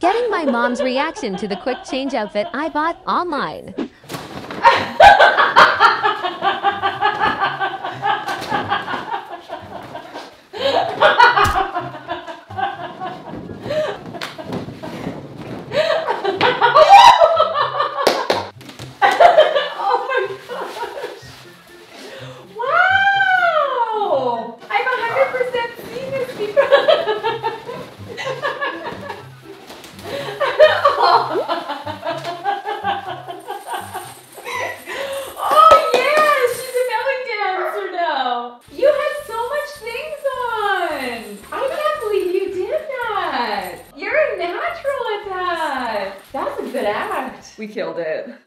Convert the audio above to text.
Getting my mom's reaction to the quick change outfit I bought online. Oh yeah, she's a belly dancer now. You had so much things on. I can't believe you did that. You're a natural at that. That's a good act. We killed it.